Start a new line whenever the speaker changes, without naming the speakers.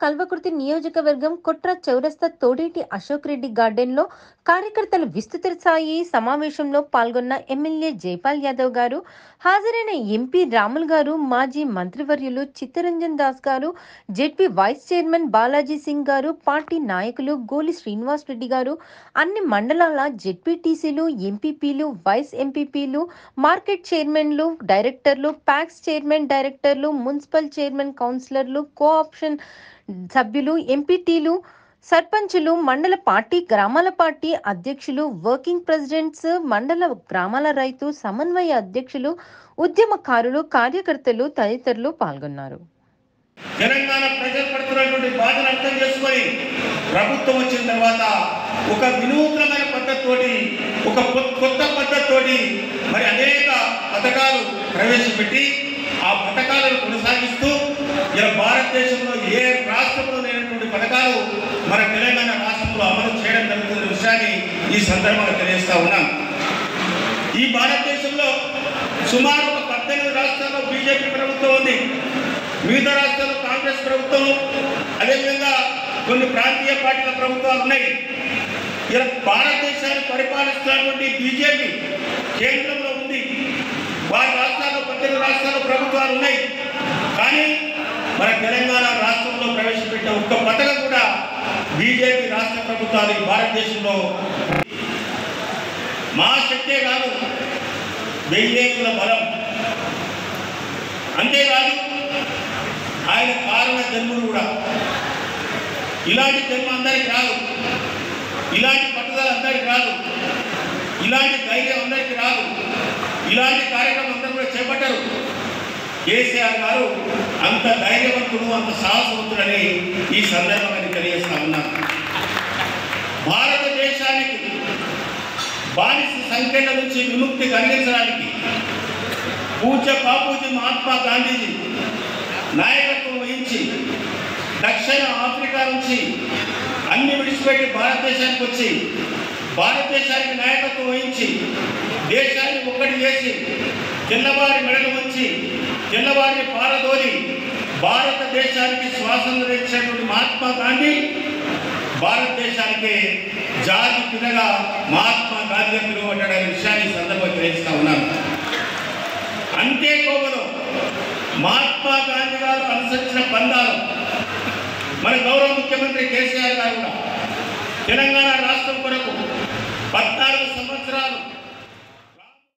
కల్వకుర్తి నియోజకవర్గం కొట్ర చౌరస్తా తోడేటి అశోక్ రెడ్డి గార్డెన్లో కార్యకర్తల విస్తృత స్థాయి సమావేశంలో పాల్గొన్న ఎమ్మెల్యే జైపాల్ యాదవ్ గారు హాజరైన ఎంపీ రాముల్ గారు మాజీ మంత్రివర్యులు చిత్తరంజన్ దాస్ గారు ZP vice chairman Balaji Singh గారు పార్టీ నాయకులు గోలి శ్రీనివాస్ రెడ్డి గారు అన్ని మండలాల జెడ్పీటీసీలు ఎంపీపీలు వైస్ ఎంపీపీలు మార్కెట్ చైర్మన్లు డైరెక్టర్లు ప్యాక్స్ చైర్మన్ డైరెక్టర్లు మున్సిపల్ చైర్మన్ కౌన్సిలర్లు కో ఆప్షన్ సభ్యులు ఎంపీటీలు సర్పంచులు మండల పార్టీ గ్రామాల పార్టీ అధ్యక్షులు వర్కింగ్ ప్రెసిడెంట్స్ మండల గ్రామాల రైతు సమన్వయ అధ్యక్షులు ఉద్యమకారులు కార్యకర్తలు తదితరులు పాల్గొన్నారు.
తెలంగాణ ప్రజలు పడుతున్నటువంటి బాధను అర్థం చేసుకొని ప్రభుత్వం వచ్చిన తర్వాత ఒక వినూత్నమైన పద్ధతితోటి ఒక కొత్త పద్ధతితోటి మరి అనేక పథకాలు ప్రవేశపెట్టి ఆ పథకాలను కొనసాగిస్తూ ఇలా భారతదేశంలో ఏ రాష్ట్రంలో లేనటువంటి పథకాలు మన తెలంగాణ రాష్ట్రంలో అమలు చేయడం జరుగుతున్న విషయాన్ని ఈ సందర్భంగా తెలియజేస్తా ఉన్నాం. ఈ భారతదేశంలో సుమారు ఒక పద్దెనిమిది రాష్ట్రాల్లో బీజేపీ ప్రభుత్వం ఉంది. మిగతా రాష్ట్రాల్లో కాంగ్రెస్ ప్రభుత్వం అదేవిధంగా కొన్ని ప్రాంతీయ పార్టీల ప్రభుత్వాలు ఉన్నాయి. ఇలా భారతదేశాన్ని పరిపాలిస్తున్నటువంటి బీజేపీ కేంద్రంలో ఉంది. వారి రాష్ట్రాల్లో పద్దెనిమిది రాష్ట్రాల్లో ప్రభుత్వాలు ఉన్నాయి. కానీ మన తెలంగాణ రాష్ట్రంలో ప్రవేశపెట్టిన ఒక్క పథకం కూడా బీజేపీ రాష్ట్ర ప్రభుత్వాలు భారతదేశంలో మా శక్తే కాదు వెయ్యేకుల బలం. అంతేకాదు ఆయన కారణ జన్ములు కూడా. ఇలాంటి జన్మ అందరికి రాదు. ఇలాంటి పట్టుదల అందరికి రాదు. ఇలాంటి ధైర్యం అందరికి రాదు. ఇలాంటి కార్యక్రమం అందరూ కూడా చేపట్టారు. కేసీఆర్ గారు అంత ధైర్యవంతుడు అంత సాహసవంతుడని ఈ సందర్భంగా తెలియజేస్తా ఉన్నాను భారతదేశానికి బానిస సంఖ్యల నుంచి విముక్తి కలిగించడానికి పూజ బాపూజీ మహాత్మా గాంధీజీ నాయకత్వం వహించి దక్షిణ ఆఫ్రికా నుంచి అన్ని విడిచిపెట్టి భారతదేశానికి వచ్చి భారతదేశానికి నాయకత్వం వహించి దేశాన్ని ఒక్కటి చేసి తెల్లవారి మెడలు వచ్చి తెల్లవారిని పారదోలి భారతదేశానికి స్వాతంత్రం ఇచ్చినటువంటి మహాత్మా గాంధీ భారతదేశానికి జాతి పిల్లగా మహాత్మా గాంధీగా పిలువబడ్డాడనే విషయాన్ని సందర్భంగా తెలియజేస్తా ఉన్నాను. అంతే కోపలో మహాత్మా గాంధీ గారు అనుసరించిన పందాలు మన గౌరవ ముఖ్యమంత్రి కేసీఆర్ గారు కూడా తెలంగాణ రాష్ట్రం కొరకు పద్నాలుగు